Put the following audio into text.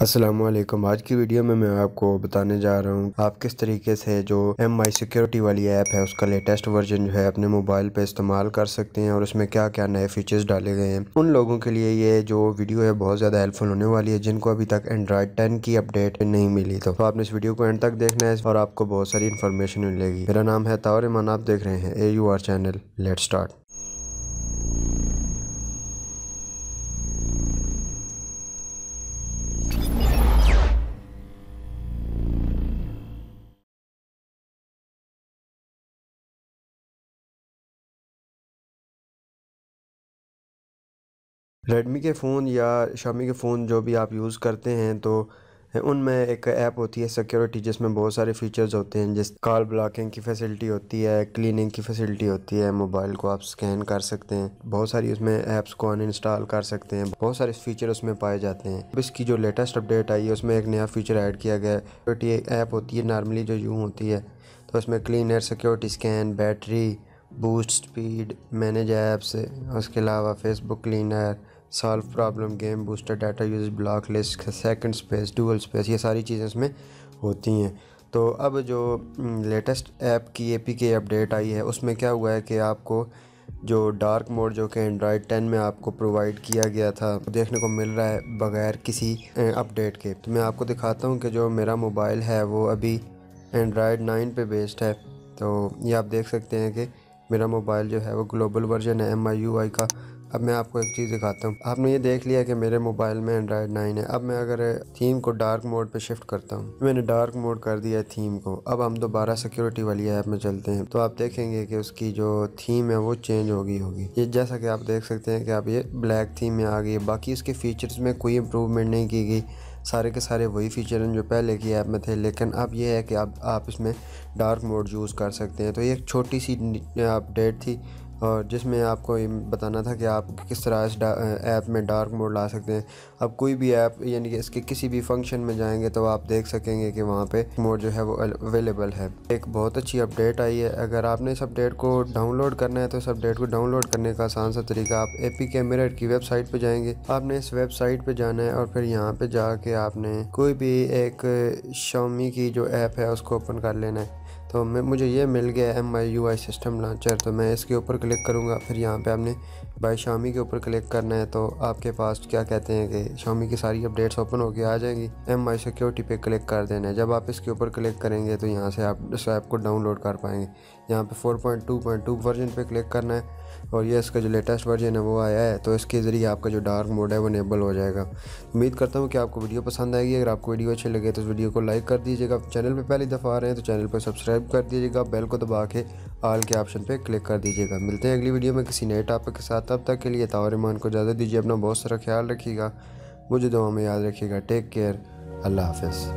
السلام علیکم۔ آج کی ویڈیو میں میں آپ کو بتانے جا رہا ہوں، آپ کس طریقے سے جو ایم آئی سیکیورٹی والی ایپ ہے، اس کا لیٹسٹ ورژن جو ہے اپنے موبائل پہ استعمال کر سکتے ہیں اور اس میں کیا کیا نئے فیچرز ڈالے گئے ہیں۔ ان لوگوں کے لیے یہ جو ویڈیو ہے بہت زیادہ ہیلپفل ہونے والی ہے، جن کو ابھی تک اینڈرائڈ ٹین کی اپڈیٹ نہیں ملی۔ تو آپ نے اس ویڈیو کو اینڈ تک دیکھنا ہے اور آپ کو بہت ساری انفارمیشن ملے گی۔ میرا نام ہے تاور ایمان، آپ دیکھ رہے ہیں A U R channel let start Redmi کے فون یا شامی کے فون جو بھی آپ یوز کرتے ہیں تو ان میں ایک ایپ ہوتی ہے سیکیورٹی جس میں بہت سارے فیچرز ہوتے ہیں، جس کال بلاکنگ کی فیسلٹی ہوتی ہے کلیننگ کی فیسلٹی ہوتی ہے موبائل کو آپ سکین کر سکتے ہیں۔ بہت ساری اس میں ایپس کو ان انسٹال کر سکتے ہیں۔ بہت سارے فیچر اس میں پائے جاتے ہیں۔ اس کی جو لیٹسٹ اپڈیٹ آئی ہے، اس میں ایک نیا فیچر ایڈ کیا گیا ہے۔ ایپ ہوتی ہے نارملی جو یوں ہوتی ہے، تو اس میں cleaner security scan battery boost speed manage apps اس کے علاوہ Facebook cleaner solve problem game booster data use block list second space dual space یہ ساری چیزیں اس میں ہوتی ہیں۔ تو اب جو لیٹسٹ ایپ کی اے پی کے اپڈیٹ آئی ہے، اس میں کیا ہوا ہے کہ آپ کو جو ڈارک موڈ جو کہ اینڈرائڈ ٹین میں آپ کو پرووائڈ کیا گیا تھا، دیکھنے کو مل رہا ہے بغیر کسی اپڈیٹ کے۔ تو میں آپ کو دکھاتا ہوں کہ جو میرا موبائل ہے، وہ ابھی اینڈرائڈ نائن پہ بیسڈ ہے۔ تو یہ آپ دیکھ سکتے ہیں کہ میرا موبائل جو ہے، وہ گلوبل ورژن ہے ایم آئی یو آئی کا۔ اب میں آپ کو ایک چیز دکھاتا ہوں۔ آپ نے یہ دیکھ لیا کہ میرے موبائل میں اینڈرائڈ نائن ہے۔ اب میں اگر تھیم کو ڈارک موڈ پہ شفٹ کرتا ہوں۔ میں نے ڈارک موڈ کر دیا ہے تھیم کو۔ اب ہم دوبارہ سیکیورٹی والی ایپ میں چلتے ہیں۔ تو آپ دیکھیں گے کہ اس کی جو تھیم ہے وہ چینج ہوگی ہوگی۔ یہ جیسا کہ آپ دیکھ سکتے ہیں کہ اب یہ بلیک تھیم میں آ گئی ہے۔ باقی اس کے فیچرز میں کوئی امپروومنٹ نہیں کی گئی۔ سارے کے سارے وہی فیچر ہیں جو پہلے کی ایپ میں تھے۔ لیکن اب یہ ہے کہ اب آپ اس میں ڈارک موڈ یوز کر سکتے ہیں۔ تو یہ ایک چھوٹی سی اپڈیٹ تھی۔ اور جس میں آپ کو بتانا تھا کہ آپ کس طرح اس ایپ میں ڈارک موڈ لا سکتے ہیں۔ اب کوئی بھی ایپ یعنی کہ اس کے کسی بھی فنکشن میں جائیں گے تو آپ دیکھ سکیں گے کہ وہاں پہ موڈ جو ہے وہ اویلیبل ہے۔ ایک بہت اچھی اپڈیٹ آئی ہے۔ اگر آپ نے اس اپڈیٹ کو ڈاؤن لوڈ کرنا ہے تو اس اپڈیٹ کو ڈاؤن لوڈ کرنے کا آسان سا طریقہ آپ اے پی کے میرر کی ویب سائٹ پہ جائیں گے۔ آپ نے اس ویب سائٹ پہ جانا ہے اور پھر یہاں پہ جا کے آپ نے کوئی بھی ایک شامی کی جو ایپ ہے اس کو اوپن کر لینا ہے۔ تو میں مجھے یہ مل گیا M I U I system launcher تو میں اس کے اوپر کلک کروں گا پھر یہاں پہ آپ نے بائی شامی کے اوپر کلک کرنا ہے تو آپ کے پاس کیا کہتے ہیں کہ شامی کی ساری اپڈیٹس اوپن ہو کے آ جائیں گی ایم آئی سیکیورٹی پہ کلک کر دینا ہے جب آپ اس کے اوپر کلک کریں گے تو یہاں سے آپ اس ایپ کو ڈاؤن لوڈ کر پائیں گے یہاں پہ four point two point two version پہ کلک کرنا ہے اور یہ اس کا جو لیٹسٹ ورژن ہے وہ آیا ہے تو اس کے ذریعے آپ کا جو ڈارک موڈ ہے وہ نیبل ہو جائے گا امید کرتا ہوں کہ آپ کو ویڈیو پسند آئے گی اگر آپ کو ویڈیو اچھے لگے تو اس ویڈیو کو لائک کر دیجیے گا چینل پہ پہلی دفعہ آ رہے ہیں تو چینل پہ سبسکرائب کر دیجیے گا بیل کو دبا کے آل کے آپشن پہ کلک کر دیجیے گا۔ ملتے ہیں اگلی ویڈیو میں کسی نئے ٹاپک کے ساتھ۔ تب تک کے لیے تاور ایمان کو اجازت دیجیے، اپنا بہت سارا خیال رکھیے گا۔ مجھے دعا میں یاد رکھیے گا۔ ٹیک کیئر اللہ حافظ۔